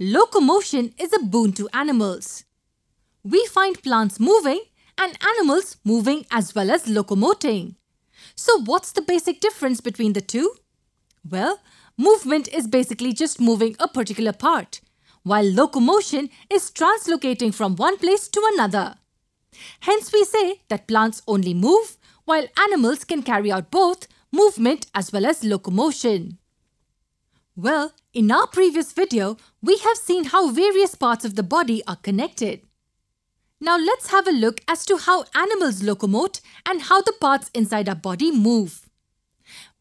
locomotion is a boon to animals. We find plants moving and animals moving as well as locomoting. So what's the basic difference between the two? Well, movement is basically just moving a particular part, while locomotion is translocating from one place to another. Hence we say that plants only move, while animals can carry out both movement as well as locomotion. Well, in our previous video, we have seen how various parts of the body are connected. Now let's have a look as to how animals locomote and how the parts inside our body move.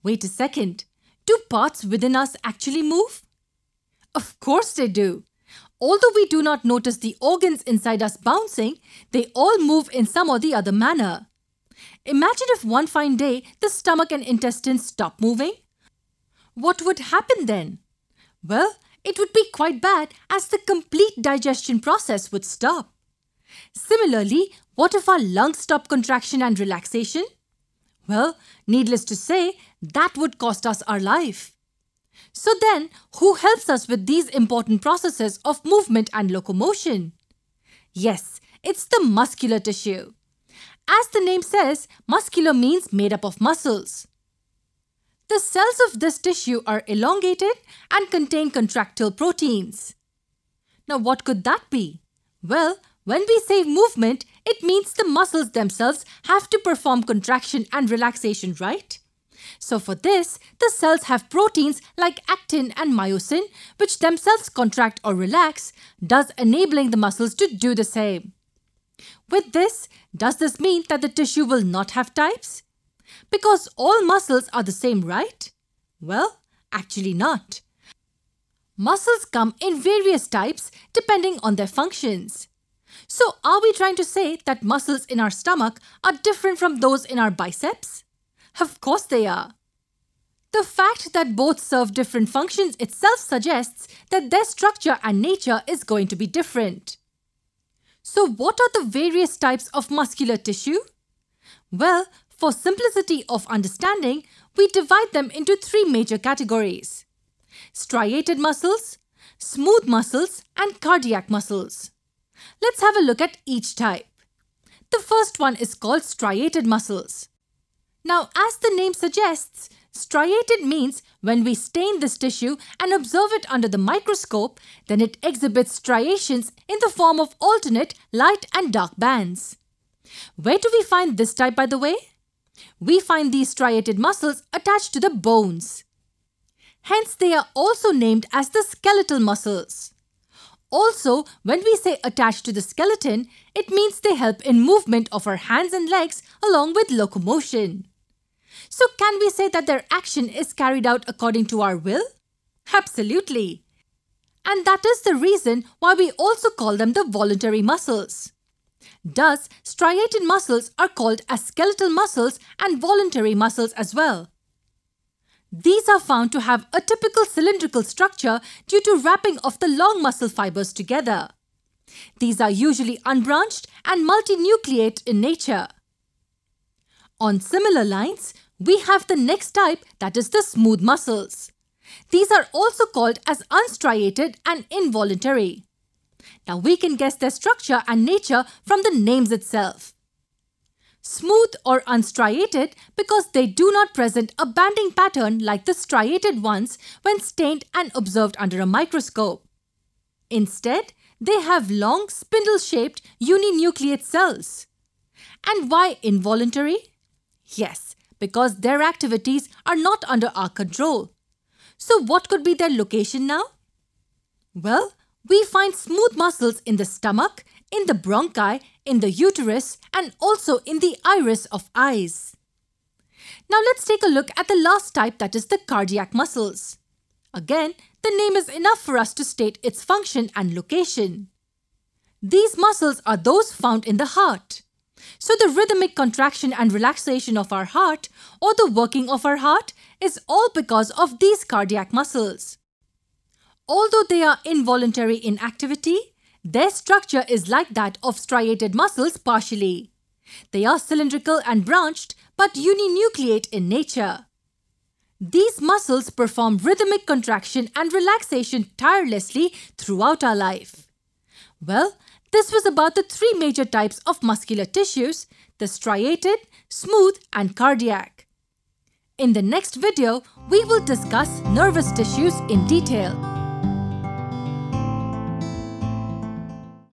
Wait a second, do parts within us actually move? Of course they do. Although we do not notice the organs inside us bouncing, they all move in some or the other manner. Imagine if one fine day the stomach and intestines stop moving. What would happen then? Well, it would be quite bad as the complete digestion process would stop. Similarly, what if our lungs stop contraction and relaxation? Well, needless to say, that would cost us our life. So then, who helps us with these important processes of movement and locomotion? Yes, it's the muscular tissue. As the name says, muscular means made up of muscles. The cells of this tissue are elongated and contain contractile proteins. Now what could that be? Well, when we say movement, it means the muscles themselves have to perform contraction and relaxation, right? So for this, the cells have proteins like actin and myosin, which themselves contract or relax, thus enabling the muscles to do the same. With this, does this mean that the tissue will not have types? Because all muscles are the same, right? Well, actually not. Muscles come in various types depending on their functions. So are we trying to say that muscles in our stomach are different from those in our biceps? Of course they are. The fact that both serve different functions itself suggests that their structure and nature is going to be different. So what are the various types of muscular tissue? Well, for simplicity of understanding, we divide them into three major categories. Striated muscles, smooth muscles and cardiac muscles. Let's have a look at each type. The first one is called striated muscles. Now, as the name suggests, striated means when we stain this tissue and observe it under the microscope, then it exhibits striations in the form of alternate light and dark bands. Where do we find this type by the way? We find these striated muscles attached to the bones. Hence, they are also named as the skeletal muscles. Also, when we say attached to the skeleton, it means they help in movement of our hands and legs along with locomotion. So can we say that their action is carried out according to our will? Absolutely. And that is the reason why we also call them the voluntary muscles. Thus, striated muscles are called as skeletal muscles and voluntary muscles as well. These are found to have a typical cylindrical structure due to wrapping of the long muscle fibers together. These are usually unbranched and multinucleate in nature. On similar lines, we have the next type that is the smooth muscles. These are also called as unstriated and involuntary. Now we can guess their structure and nature from the names itself. Smooth or unstriated because they do not present a banding pattern like the striated ones when stained and observed under a microscope. Instead, they have long spindle-shaped uninucleate cells. And why involuntary? Yes, because their activities are not under our control. So what could be their location now? Well, we find smooth muscles in the stomach, in the bronchi, in the uterus and also in the iris of eyes. Now let's take a look at the last type that is the cardiac muscles. Again, the name is enough for us to state its function and location. These muscles are those found in the heart. So the rhythmic contraction and relaxation of our heart or the working of our heart is all because of these cardiac muscles. Although they are involuntary in activity, their structure is like that of striated muscles partially. They are cylindrical and branched but uninucleate in nature. These muscles perform rhythmic contraction and relaxation tirelessly throughout our life. Well, this was about the three major types of muscular tissues, the striated, smooth and cardiac. In the next video, we will discuss nervous tissues in detail.